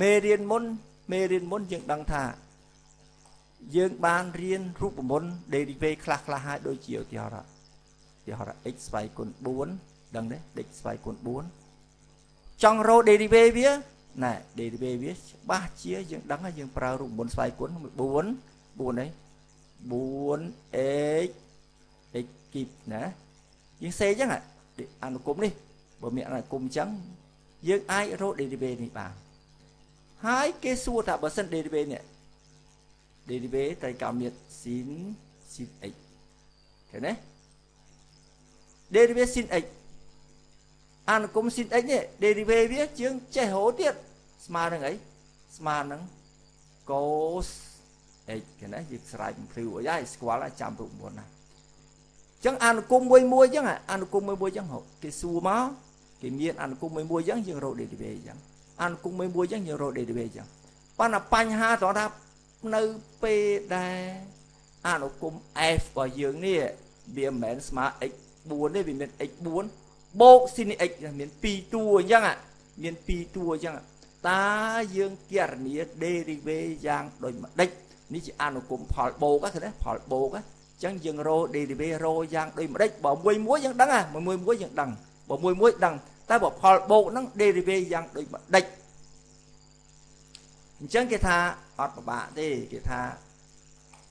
មេរៀនមុនមេរៀនមុនយើងដឹងថាយើងបានរៀនរូបមន្ត derivative ខ្លះខ្លះហើយដូចជាឧទាហរណ៍ឧទាហរណ៍ x ស្វ័យគុណ4ដឹងទេ x ស្វ័យគុណ4ចង់រក derivative វាណែ derivative វាច្បាស់ជាយើងដឹងហើយយើងប្រើរូបមន្តស្វ័យគុណ4 4អី 4x x គីបណាយើងសេអញ្ចឹងអនុគមនេះបើមានអនុគមអញ្ចឹងយើងអាចរក derivative នេះបាន ហើយគេសួរថាបើសិន derivative នេះ derivative ត្រូវកោមាន sin sin x ឃើញទេ derivative sin x អនុគម sin x នេះ derivative វាជាងចេះរហូតទៀតស្មើនឹងអីស្មើនឹង cos x ឃើញទេយើងស្រែកបំភ្លឺអីហើយស្គាល់ហើយចាំរូបមន្តណាចឹងអនុគមមួយមួយចឹងអនុគមមួយមួយចឹងគេសួរមកគេមានអនុគមមួយមួយចឹងយើងរក derivative ចឹង អនុគមមួយមួយចឹងយើងរក derivative ចឹងប៉ុន្តែបញ្ហាត្រង់ថានៅពេលដែលអនុគម f របស់យើងនេះវាមិនមែនស្មើ x 4ទេវាមាន x 4បូក sin x មាន2តួអញ្ចឹងមាន2តួអញ្ចឹងតើយើងគណនា derivative យ៉ាងដូចម្ដេចនេះជាអនុគមផលបូកហ្នឹងផលបូកហ្នឹងចឹងយើងរោ derivative រោយ៉ាងដូចម្ដេចបើមួយមួយយើងដឹងហ่ะមួយមួយយើងដឹងបើមួយមួយដឹង តែបើផលបូកហ្នឹង derivative យ៉ាងដូចម្ដេចអញ្ចឹងគេថាអត់ពិបាកទេគេថា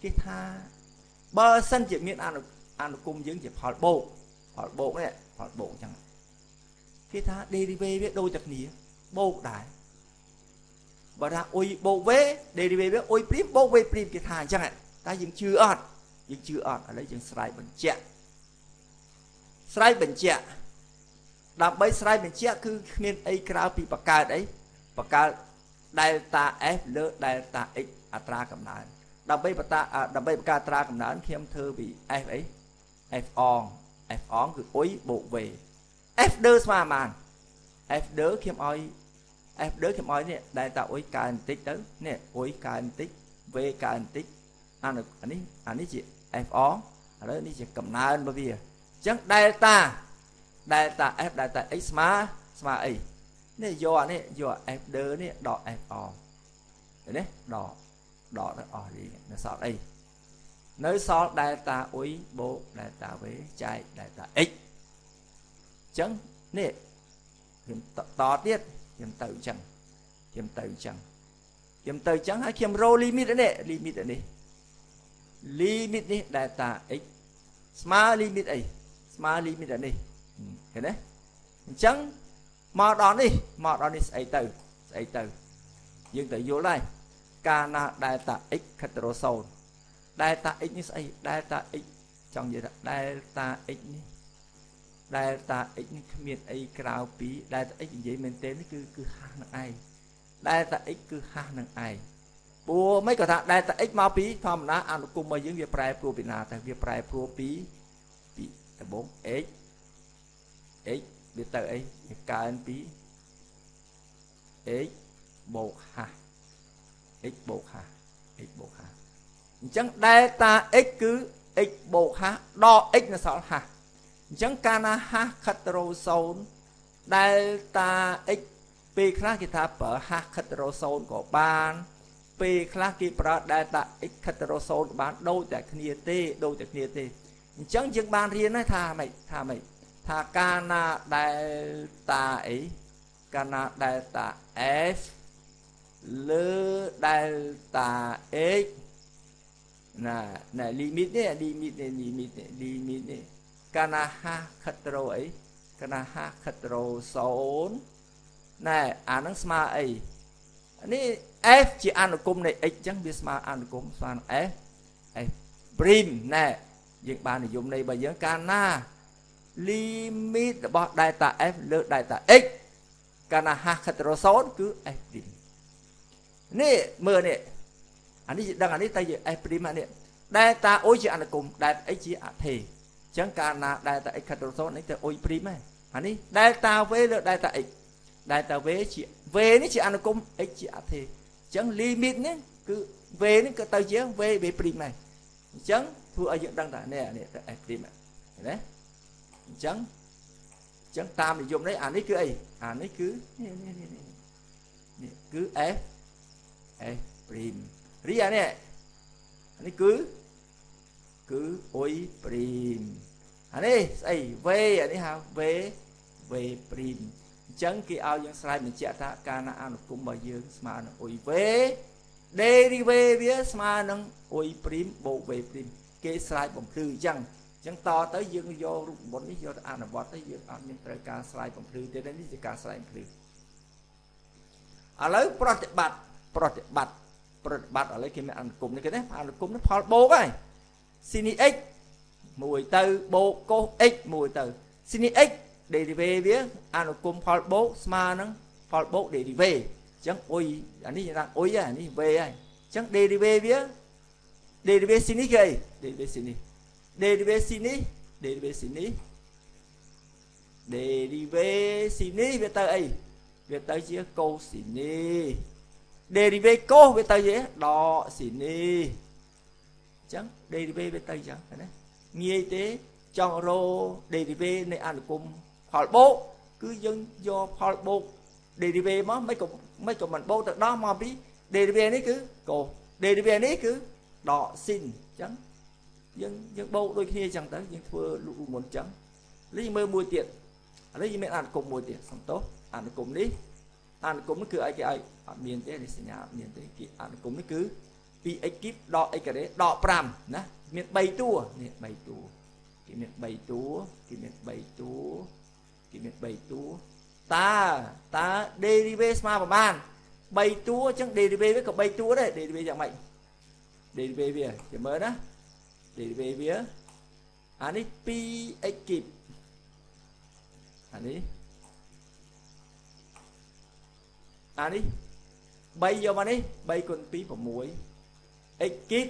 គេថាបើសិនជាមានអនុអនុគមយើងជាផលបូកផលបូកនេះផលបូកអញ្ចឹងគេថា derivative វាដូចតែគ្នាបូកដែរបើថាអ៊ុយបូក v derivative វាអ៊ុយព្រីមបូក v ព្រីមគេថាអញ្ចឹងតែយើងជឿអត់យើងជឿអត់ឥឡូវយើងស្រ័យបញ្ជាក់ស្រ័យបញ្ជាក់ ដើម្បីស្រ័យបញ្ជាក់គឺគ្មានអីក្រៅពីបកកើតអីបកកើត delta f លើ delta x អត្រាកំណើនដើម្បីបតាដើម្បីបង្កើតអត្រាកំណើនខ្ញុំធ្វើពី f អី f អង f អងគឺអ៊ុយបូក v f ដឺស្មើប៉ុន្មាន f ដឺខ្ញុំឲ្យ f ដឺខ្ញុំឲ្យនេះ delta អ៊ុយកើបន្តិចទៅនេះអ៊ុយកើបន្តិច v កើបន្តិចអានេះអានេះជា f អងឥឡូវនេះជាកំណើនរបស់វាអញ្ចឹង delta delta f delta x ស្មើស្មើអីនេះយកអានេះយក f ដឺនេះដក f អងឃើញទេដកដកទៅអស់នេះនៅសល់អីនៅសល់ delta អ៊ុយបូក delta v ចែក delta x អញ្ចឹងនេះខ្ញុំតទៀតខ្ញុំទៅអញ្ចឹងខ្ញុំទៅអញ្ចឹងខ្ញុំទៅអញ្ចឹងហើយខ្ញុំរោ limit នេះ limit នេះ limit នេះ delta x ស្មើ limit អីស្មើ limit អានេះ ឃើញទេអញ្ចឹងមកដល់នេះមកដល់នេះស្អីទៅស្អីទៅយើងទៅយល់ដែរកាលណា delta x ខិតរ0 delta x នេះស្អី delta x ចង់និយាយថា delta x នេះ delta x នេះគ្មានអីក្រៅពី delta x និយាយមែនទេនេះគឺគឺហាស់នឹងឯង delta x គឺហាស់នឹងឯងព្រោះមិនក៏ថា delta x មកពីធម្មតាអនុគមរបស់យើងវាប្រែប្រួលពីណាតែវាប្រែប្រួលពីពីដំបូង x x វាទៅអីវាកើនពី x បូកហាស់ x បូកហាស់ x បូកហាស់អញ្ចឹង delta x គឺ x បូកហាស់ដក x នៅសល់ហាស់អញ្ចឹងកាលណាហាស់ខិតទៅ0 delta x ពេលខ្លះគេថាប្រើហាស់ខិតទៅ0ក៏បានពេលខ្លះគេប្រើ delta x ខិតទៅ0ក៏បានដូចតែគ្នាទេដូចតែគ្នាទេអញ្ចឹងយើងបានរៀនហើយថាម៉េចថាម៉េច ថាកាលណា delta អីកាលណា delta f លើ delta x ណាណា limit នេះ limit នេះ limit នេះ limit នេះកាលណាហាខិតរោអីកាលណាហាខិតរោ0ណែអានឹងស្មើអីនេះ f ជាអនុគមនៃ x អញ្ចឹងវាស្មើអនុគមស្មើនឹង f f prime ណែយើងបាននិយមន័យរបស់យើងកាលណា limit របស់ delta f លើ delta x កាលណាហាខិតរ0គឺ f prime នេះមើលនេះអានេះដឹងអានេះតែជា f prime អានេះ delta o ជាអនុគម delta x ជាអថេអញ្ចឹងកាលណា delta x ខិតរ0នេះទៅ o prime ហ្នឹងអានេះ delta v លើ delta x delta v ជា v នេះជាអនុគម x ជាអថេអញ្ចឹង limit នេះគឺ v នេះក៏ទៅជា v v prime ដែរអញ្ចឹងធ្វើឲ្យយើងដឹងថានេះនេះទៅ f prime ឃើញទេ អញ្ចឹងអញ្ចឹងតាមនិយមនេះអានេះគឺអីអានេះគឺនេះនេះនេះនេះគឺ f f ព្រីមរីអានេះអានេះគឺគឺអ៊ុយព្រីមអានេះស្អី v អានេះហៅ v v ព្រីមអញ្ចឹងគេឲ្យយើងស្រាយបញ្ជាក់ថាកាលណាអនុគមរបស់យើងស្មើនឹងអ៊ុយ v derivative វាស្មើនឹងអ៊ុយព្រីមបូក v ព្រីមគេស្រាយបំភ្លឺអញ្ចឹងអញ្ចឹងតទៅយើងយករូបមន្តនេះយកទៅអនុវត្តទៅយើងអត់មានត្រូវការស្រាយបំភ្លឺទេនេះជាការស្រាយបំភ្លឺឥឡូវប្រតិបត្តិប្រតិបត្តិប្រតិបត្តិឥឡូវគេមានអនុគមនេះគេណាអនុគមនេះផលបូកហើយ sin x មួយទៅបូក cos x មួយទៅ sin x derivative វាអនុគមផលបូកស្មើនឹងផលបូក derivative អញ្ចឹងអ៊ុយអានេះយើងថាអ៊ុយហើយអានេះ v ហើយអញ្ចឹង derivative វា derivative sin នេះគេអី derivative sin នេះ derivative sin នេះ derivative sin នេះ derivative sin នេះវាទៅអីវាទៅជា cos sin នេះ derivative cos វាទៅជាដក sin នេះអញ្ចឹង derivative វាទៅអញ្ចឹងណាងាយទេចង់រក derivative នៃអនុគមផលបូកគឺយើងយកផលបូក derivative មកមិនក៏មិនក៏មិនបូកទៅដោះមកពី derivative នេះគឺ យើងយើងបូកដូចគ្នាអញ្ចឹងទៅយើងធ្វើលុបមុនអញ្ចឹងឥឡូវយើងមើលមួយទៀតឥឡូវយើងមានអនុគមមួយទៀតសំទោសអនុគមនេះអនុគមនេះគឺអីគេឲ្យអត់មានទេនេះសញ្ញាអត់មានទេគេអនុគមនេះគឺ 2x គីបដក x ការ៉េដក5ណាមាន3តួនេះ3តួគេមាន3តួគេមាន3តួគេមាន3តួតើតើ derivative ស្មើប្រមាណ3តួអញ្ចឹង derivative វាក៏3តួដែរ derivative យ៉ាងម៉េច derivative វាចាំមើលណា derivative វាអានេះ 2x គីបអានេះអានេះ3យកមកនេះ3គុណ2 6 x គីប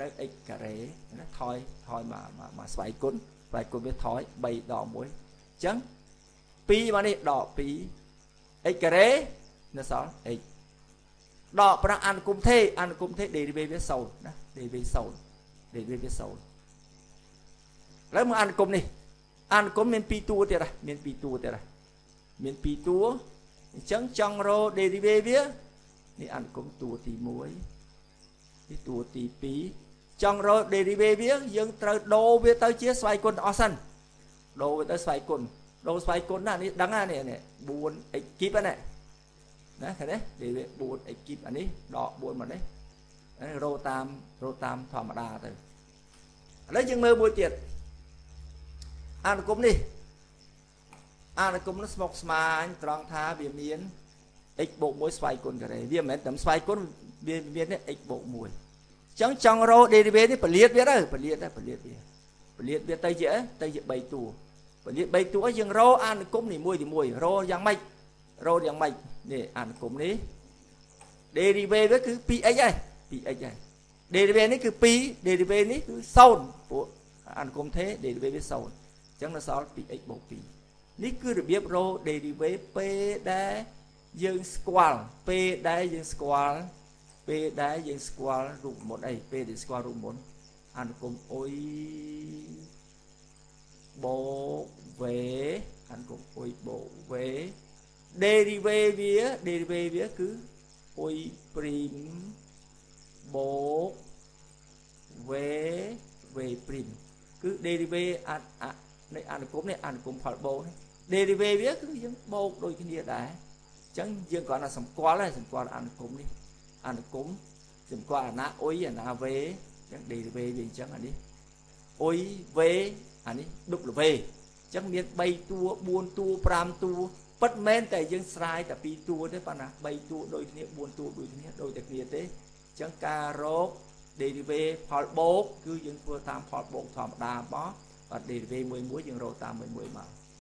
នៅ x ការ៉េណាថយថយមកមកស្វ័យគុណស្វ័យគុណវាថយ3ដក1អញ្ចឹង2មកនេះដក2 x ការ៉េនៅសល់ x ដកប្រាំអនុគមទេអនុគមទេ derivative វា0ណា derivative 0 derivative វា0ឥឡូវមកអនុគមនេះអនុគមមាន2តួទៀតហ៎មាន2តួទៀតហ៎មាន2តួអញ្ចឹងចង់រក derivative វានេះអនុគមតួទី1នេះតួទី2ចង់រក derivative វាយើងត្រូវដូរវាទៅជាស្វ័យគុណអស់សិនដូរវាទៅស្វ័យគុណដូរស្វ័យគុណណានេះដឹងណានេះ 4x គីបណាណាឃើញទេដេវី4 x គីបអានេះដក4មកនេះ រោតាមរោតាមធម្មតាទៅឥឡូវយើងមើលមួយទៀតអនុគមនេះអនុគមនេះស្មុកស្មាញត្រង់ថាវាមាន x បូក1ស្វ័យគុណការ៉េវាមិនមែនតែស្វ័យគុណវាមាន x បូក1អញ្ចឹងចង់រោ derivative នេះពលាតវាទៅពលាតទៅពលាតវាពលាតវាទៅជាទៅជា3តួពលាត3តួយើងរោអនុគមនីមួយទីមួយរោយ៉ាងម៉េចរោយ៉ាងម៉េចនេះអនុគមនេះ derivative វាគឺ 2x ហើយ 2x ហើយ derivative នេះគឺ2 derivative នេះគឺ0ពួកអនុគមទេ derivative វា0អញ្ចឹងនៅសល់ 2x បូក2នេះគឺរបៀបរោ derivative ពេលដែលយើងស្គាល់ពេលដែលយើងស្គាល់ពេលដែលយើងស្គាល់រូបមន្តអីពេលដែលស្គាល់រូបមន្តអនុគមអុយបូកវេអនុគមអុយបូកវេ derivative វា derivative វាគឺអ៊ុយព្រីម បូកវេវេព្រីមគឺ derivative អនៃអនុគមនេះអនុគមផលបូកនេះ derivative វាគឺយើងបូកដូចគ្នាដែរអញ្ចឹងយើងគ្រាន់តែសម្គាល់ហើយសម្គាល់អនុគមនេះអនុគមសម្គាល់អាណាអ៊ុយអាណាវេអញ្ចឹង derivative វាអញ្ចឹងអានេះអ៊ុយវេអានេះ W អញ្ចឹងមាន3តួ4តួ5តួពិតមែនតែយើងស្រាយតែ2តួទេប៉ុន្តែ3តួដូចគ្នា4តួដូចគ្នាដូចតែគ្នាទេអញ្ចឹងការរក derivative ផលបូកគឺយើងធ្វើតាមផលបូកធម្មតារបស់បាទ derivative មួយមួយយើងរកតាមមួយមួយមក